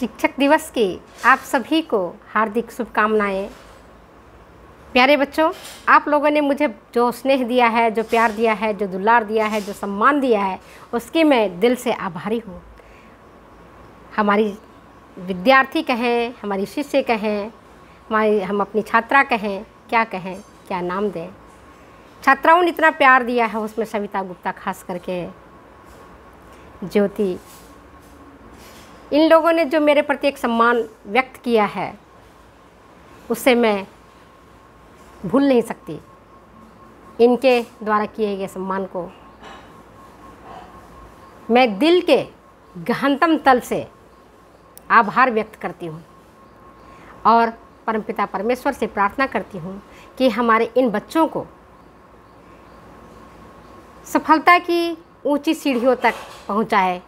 शिक्षक दिवस की आप सभी को हार्दिक शुभकामनाएँ। प्यारे बच्चों, आप लोगों ने मुझे जो स्नेह दिया है, जो प्यार दिया है, जो दुलार दिया है, जो सम्मान दिया है, उसकी मैं दिल से आभारी हूँ। हमारी विद्यार्थी कहें, हमारी शिष्य कहें, हमारी, हम अपनी छात्रा कहें, क्या कहें, क्या नाम दें। छात्राओं ने इतना प्यार दिया है, उसमें सविता गुप्ता खास करके, ज्योति इन लोगों ने जो मेरे प्रति एक सम्मान व्यक्त किया है उससे मैं भूल नहीं सकती। इनके द्वारा किए गए सम्मान को मैं दिल के गहनतम तल से आभार व्यक्त करती हूँ और परमपिता परमेश्वर से प्रार्थना करती हूँ कि हमारे इन बच्चों को सफलता की ऊँची सीढ़ियों तक पहुँचाए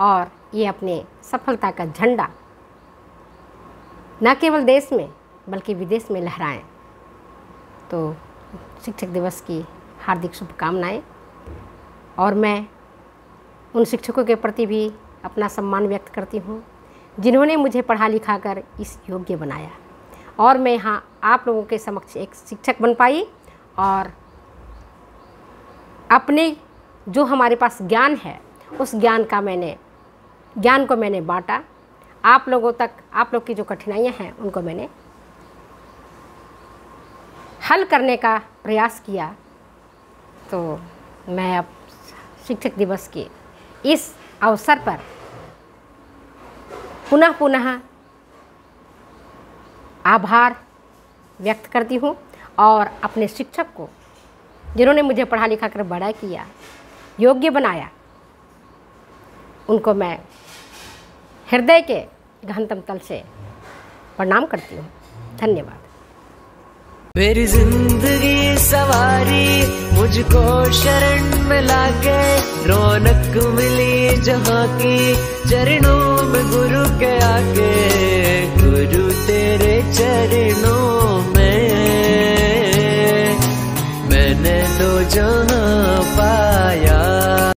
और ये अपने सफलता का झंडा। न केवल देश में, बल्कि विदेश में लहराएँ। तो शिक्षक दिवस की हार्दिक शुभकामनाएँ। और मैं उन शिक्षकों के प्रति भी अपना सम्मान व्यक्त करती हूँ, जिन्होंने मुझे पढ़ा लिखा कर इस योग्य बनाया। और मैं यहाँ आप लोगों के समक्ष एक शिक्षक बन पाई और अपने जो हमारे पास ज्ञान है, उस ज्ञान का मैंने ज्ञान को मैंने बांटा। आप लोगों तक, आप लोग की जो कठिनाइयाँ हैं, उनको मैंने हल करने का प्रयास किया। तो मैं अब शिक्षक दिवस के इस अवसर पर पुनः पुनः आभार व्यक्त करती हूँ और अपने शिक्षक को, जिन्होंने मुझे पढ़ा लिखा कर बड़ा किया, योग्य बनाया उनको मैं हृदय के गहनतम तल से प्रणाम करती हूँ। धन्यवाद। मेरी ज़िंदगी सवारी, मुझको शरण में ला रौनक मिली जहाँ की चरणों में गुरु के आगे। गुरु तेरे चरणों में, मैंने दो जान